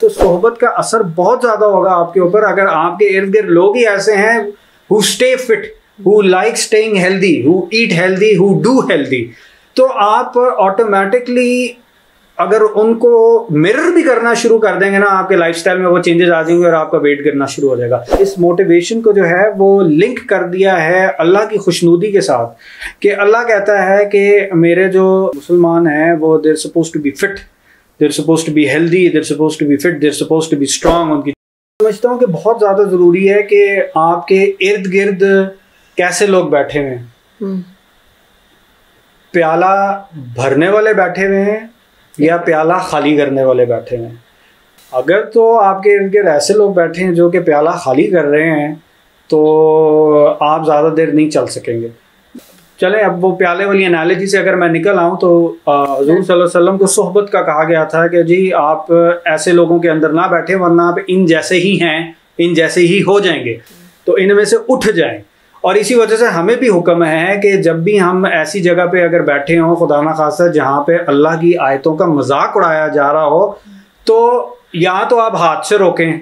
तो सोहबत का असर बहुत ज़्यादा होगा आपके ऊपर। अगर आपके इर्द गिर्द लोग ही ऐसे हैं who stay fit who like staying healthy who eat healthy who do healthy तो आप ऑटोमेटिकली अगर उनको मिरर भी करना शुरू कर देंगे ना, आपके लाइफस्टाइल में वो चेंजेस आ जाएँगे और आपका वेट गिरना शुरू हो जाएगा। इस मोटिवेशन को जो है वो लिंक कर दिया है अल्लाह की खुशनूदी के साथ कि अल्लाह कहता है कि मेरे जो मुसलमान हैं, वो they're suppose to be fit they're suppose to be healthy they're suppose to be fit they're suppose to be strong उनकी समझता हूँ कि बहुत ज़्यादा ज़रूरी है कि आपके इर्द गिर्द कैसे लोग बैठे हुए हैं। हम्म, प्याला भरने वाले बैठे हुए हैं या प्याला खाली करने वाले बैठे हुए हैं। अगर तो आपके इर्द गिर्द ऐसे लोग बैठे हैं जो कि प्याला खाली कर रहे हैं तो आप ज़्यादा देर नहीं चल सकेंगे। चलें, अब वो प्याले वाली एनालॉजी से अगर मैं निकल आऊँ तो हजूर वसल्लम को सोहबत का कहा गया था कि जी, आप ऐसे लोगों के अंदर ना बैठे, वरना आप इन जैसे ही हैं, इन जैसे ही हो जाएँगे। तो इनमें से उठ जाएँ। और इसी वजह से हमें भी हुक्म है कि जब भी हम ऐसी जगह पे अगर बैठे हों, खुदा ना खासा जहाँ पे अल्लाह की आयतों का मज़ाक उड़ाया जा रहा हो तो या तो आप हाथ से रोकें,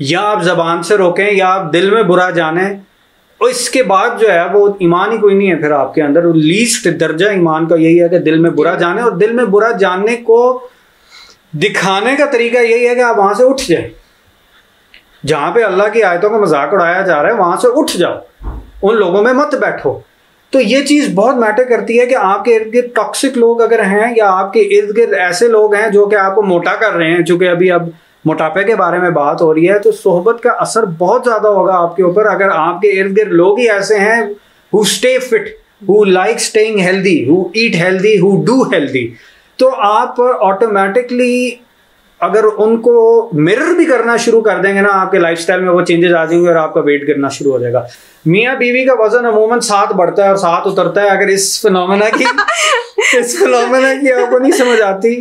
या आप जबान से रोकें, या आप दिल में बुरा जाने और इसके बाद जो है, वो ईमान ही कोई नहीं है फिर आपके अंदर। लीस्ट दर्जा ईमान का यही है कि दिल में बुरा जाने, और दिल में बुरा जानने को दिखाने का तरीका यही है कि आप वहाँ से उठ जाए। जहाँ पे अल्लाह की आयतों का मज़ाक उड़ाया जा रहा है, वहाँ से उठ जाओ। उन लोगों में मत बैठो। तो ये चीज़ बहुत मैटर करती है कि आपके इर्द गिर्द टॉक्सिक लोग अगर हैं, या आपके इर्द गिर्द ऐसे लोग हैं जो कि आपको मोटा कर रहे हैं, चूँकि अभी अब मोटापे के बारे में बात हो रही है तो सोहबत का असर बहुत ज़्यादा होगा आपके ऊपर। अगर आपके इर्द गिर्द लोग ही ऐसे हैं who stay fit who like staying healthy who eat healthy who do healthy तो आप ऑटोमेटिकली अगर उनको मिरर भी करना शुरू कर देंगे ना आपके लाइफस्टाइल में वो चेंजेस आ जाएँगे और आपका वेट गिरना शुरू हो जाएगा। मियाँ बीवी का वज़न अमूमन साथ बढ़ता है और साथ उतरता है अगर इस फिनोमेना की इस फिनोमेना की आपको नहीं समझ आती।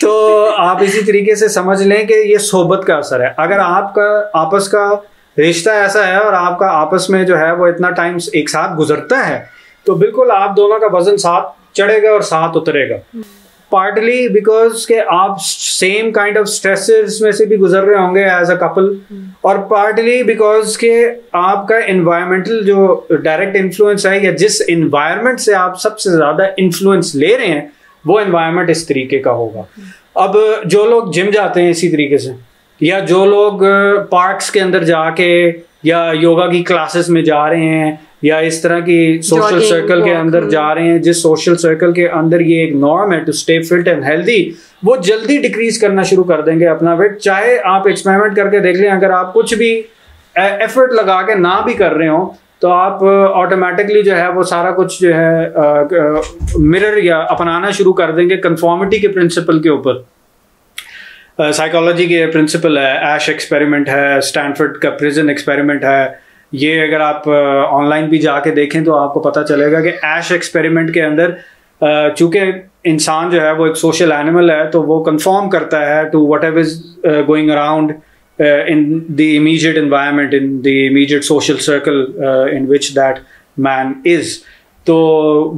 तो आप इसी तरीके से समझ लें कि ये सोबत का असर है। अगर आपका, आपस का रिश्ता ऐसा है और आपका आपस में जो है वो इतना टाइम एक साथ गुजरता है तो बिल्कुल आप दोनों का वज़न साथ चढ़ेगा और साथ उतरेगा। पार्टली बिकॉज़ के आप सेम काइंड ऑफ़ स्ट्रेसेस में से भी गुजर रहे होंगे एज अ कपल और पार्टली बिकॉज़ के आपका इन्वायरमेंटल जो डायरेक्ट इन्फ्लुएंस है या जिस इन्वायरमेंट से आप सबसे ज़्यादा इन्फ्लुएंस ले रहे हैं वो इन्वायरमेंट इस तरीके का होगा। अब जो लोग जिम जाते हैं इसी तरीके से या जो लोग पार्क्स के अंदर जाके या योगा की क्लासेस में जा रहे हैं या इस तरह की सोशल सर्कल के अंदर जा रहे हैं जिस सोशल सर्कल के अंदर ये एक नॉर्म है to stay fit and healthy वो जल्दी डिक्रीज करना शुरू कर देंगे अपना वेट चाहे आप एक्सपेरिमेंट करके देख लें अगर आप कुछ भी एफर्ट लगा के ना भी कर रहे हो तो आप ऑटोमेटिकली जो है वो सारा कुछ जो है मिरर या अपनाना शुरू कर देंगे कंफॉर्मिटी के प्रिंसिपल के ऊपर। साइकोलॉजी के प्रिंसिपल है ऐश एक्सपेरिमेंट है स्टैनफर्ड का प्रिजन एक्सपेरिमेंट है। ये अगर आप ऑनलाइन भी जाके देखें तो आपको पता चलेगा कि ऐश एक्सपेरिमेंट के अंदर चूँकि इंसान जो है वो एक सोशल एनिमल है तो वो कंफर्म करता है to whatever is going around in the immediate environment, in the immediate social circle uh, in which that man is. तो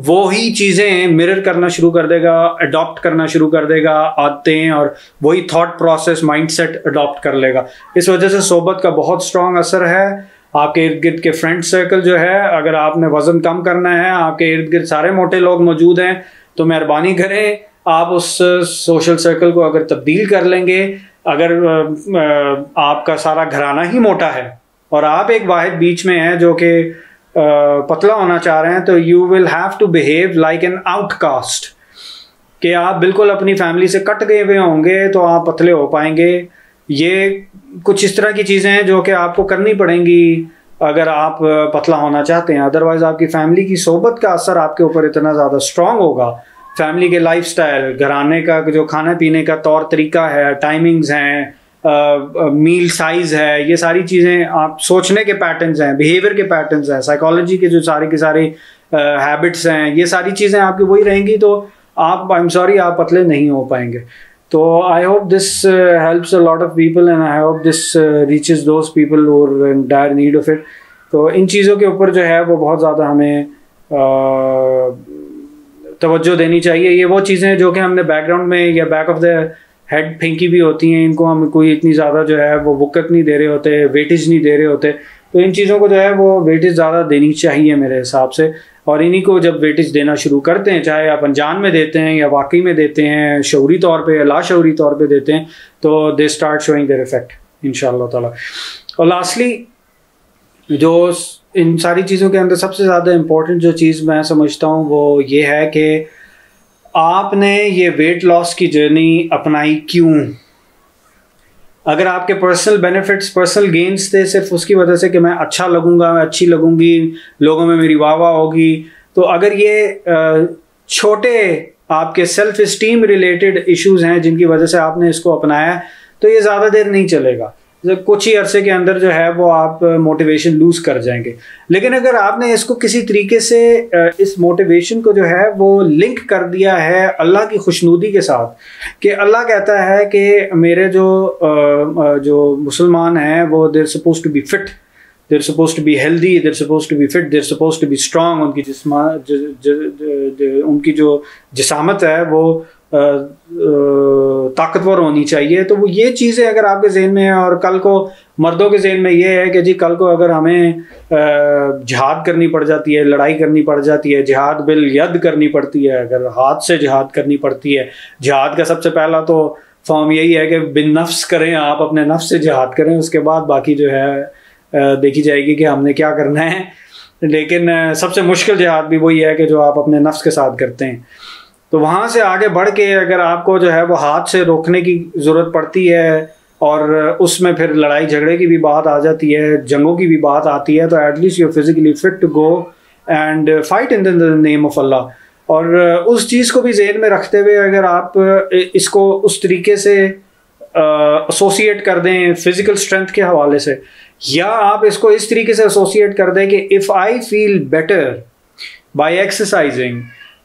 वो ही चीज़ें मिरर करना शुरू कर देगा अडॉप्ट करना शुरू कर देगा आते और वही थॉट प्रोसेस माइंडसेट अडॉप्ट कर लेगा। इस वजह से सोबत का बहुत स्ट्रांग असर है। आपके इर्द गिर्द के फ्रेंड सर्कल जो है अगर आपने वज़न कम करना है आपके इर्द गिर्द सारे मोटे लोग मौजूद हैं तो मेहरबानी करें। आप उस सोशल सर्कल को अगर तब्दील कर लेंगे अगर आपका सारा घराना ही मोटा है और आप एक वाहिद बीच में हैं जो कि पतला होना चाह रहे हैं तो you will have to behave like an outcast कि आप बिल्कुल अपनी फैमिली से कट गए हुए होंगे तो आप पतले हो पाएँगे। ये कुछ इस तरह की चीज़ें हैं जो कि आपको करनी पड़ेंगी अगर आप पतला होना चाहते हैं। अदरवाइज़ आपकी फैमिली की सोबत का असर आपके ऊपर इतना ज़्यादा स्ट्रांग होगा। फैमिली के लाइफस्टाइल घराने का जो खाने पीने का तौर तरीका है टाइमिंग्स हैं मील साइज़ है ये सारी चीज़ें आप सोचने के पैटर्न्स हैं बिहेवियर के पैटर्न्स हैं साइकोलॉजी के जो सारे के सारे हैबिट्स हैं ये सारी चीज़ें आपकी वही रहेंगी तो आप आई एम सॉरी आप पतले नहीं हो पाएँगे। तो I hope this helps a lot of people and I hope this reaches those people और डायर नीड ऑफ़ इट तो इन चीज़ों के ऊपर जो है वो बहुत ज़्यादा हमें uh, तवज्जो देनी चाहिए। ये वो चीज़ें जो कि हमने बैकग्राउंड में या बैक ऑफ़ द हेड फेंकी भी होती हैं। इनको हम कोई इतनी ज़्यादा जो है वो वक़्त नहीं दे रहे होते वेटेज नहीं दे रहे होते। तो इन चीज़ों को जो है वो वेटेज ज़्यादा देनी चाहिए मेरे हिसाब से। और इन्हीं को जब वेटेज देना शुरू करते हैं, चाहे आप अनजान में देते हैं या वाकई में देते हैं, शौरी तौर पे या लाशौरी तौर पे देते हैं तो they start showing their effect in ताला। और लास्टली जो इन सारी चीज़ों के अंदर सबसे ज़्यादा इम्पोर्टेंट जो चीज़ मैं समझता हूँ वो ये है कि आपने ये वेट लॉस की जर्नी अपनाई क्यों? अगर आपके पर्सनल बेनिफिट्स पर्सनल गेन्स थे, सिर्फ़ उसकी वजह से कि मैं अच्छा लगूँगा, मैं अच्छी लगूँगी, लोगों में मेरी वाह वाह होगी तो अगर ये छोटे आपके सेल्फ इस्टीम रिलेटेड इश्यूज़ हैं जिनकी वजह से आपने इसको अपनाया तो ये ज़्यादा देर नहीं चलेगा। कुछ ही अरसे के अंदर जो है वो आप मोटिवेशन लूज कर जाएँगे। लेकिन अगर आपने इसको किसी तरीके से इस मोटिवेशन को जो है वो लिंक कर दिया है अल्लाह की खुशनूदी के साथ, कि अल्लाह कहता है कि मेरे जो जो मुसलमान हैं, वो they're suppose to be fit they're suppose to be healthy they're suppose to be fit they're suppose to be strong उनकी जिसमा उनकी जो जिसामत है वो ताकतवर होनी चाहिए। तो वो ये चीज़ें अगर आपके जहन में है और कल को मर्दों के जहन में ये है कि जी, कल को अगर हमें जहाद करनी पड़ जाती है, लड़ाई करनी पड़ जाती है, जहाद बिल यद करनी पड़ती है, अगर हाथ से जहाद करनी पड़ती है। जहाद का सबसे पहला तो फॉर्म यही है कि बिन नफ्स करें, आप अपने नफ्स से जहाद करें, उसके बाद बाकी जो है देखी जाएगी कि हमने क्या करना है। लेकिन सबसे मुश्किल जहाद भी वही है कि जो आप अपने नफ्स के साथ करते हैं। तो वहाँ से आगे बढ़ के अगर आपको जो है वो हाथ से रोकने की ज़रूरत पड़ती है और उसमें फिर लड़ाई झगड़े की भी बात आ जाती है जंगों की भी बात आती है तो at least you physically fit to go and fight in the name of Allah और उस चीज़ को भी जेन में रखते हुए अगर आप इसको उस तरीके से एसोसिएट uh, कर दें फ़िज़िकल स्ट्रेंथ के हवाले से या आप इसको इस तरीके से एसोसिएट कर दें कि if I feel better by exercising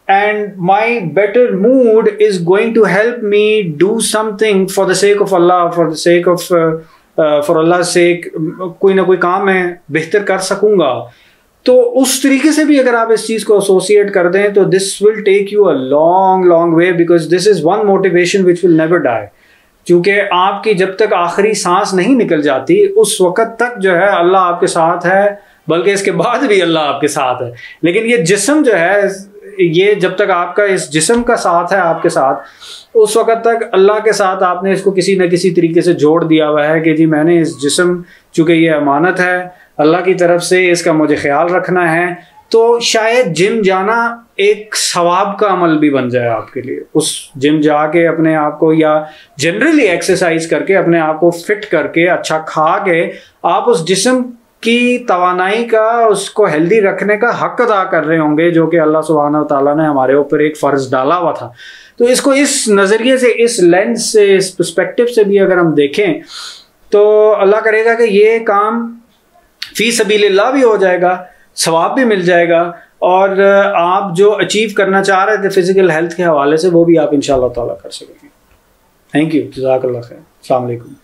and my better mood is going to help me do something for the sake of Allah, for the sake of uh, uh, for Allah's sake कोई ना कोई काम है बेहतर कर सकूँगा तो उस तरीके से भी अगर आप इस चीज़ को एसोसिएट कर दें तो this will take you a long long way because this is one motivation which will never die क्योंकि आपकी जब तक आखिरी सांस नहीं निकल जाती उस वक़्त तक जो है अल्लाह आपके साथ है बल्कि इसके बाद भी अल्लाह आपके साथ है। लेकिन ये जिसम जो है ये जब तक आपका इस जिसम का साथ है आपके साथ, उस वक्त तक अल्लाह के साथ आपने इसको किसी न किसी तरीके से जोड़ दिया हुआ है कि जी मैंने इस जिसम, चूँकि ये अमानत है, अल्लाह की तरफ़ से इसका मुझे ख्याल रखना है तो शायद जिम जाना एक सवाब का अमल भी बन जाए आपके लिए। उस जिम जाके अपने आप को या जनरली एक्सरसाइज करके अपने आप को फिट करके अच्छा खा के आप उस जिसम की तोानाई का, उसको हेल्दी रखने का हक अदा कर रहे होंगे, जो कि अल्लाह सुबहाना ताला ने हमारे ऊपर एक फ़र्ज़ डाला हुआ था। तो इसको इस नज़रिए से, इस लेंस से, इस पर्सपेक्टिव से भी अगर हम देखें तो अल्लाह करेगा कि ये काम फ़ी सबील्ला भी हो जाएगा, सवाब भी मिल जाएगा, और आप जो अचीव करना चाह रहे थे फ़िज़िकल हेल्थ के हवाले से, वो भी आप इन ताला कर सकेंगे। थैंक यू जजाकल्ला खैर. अलैक्म.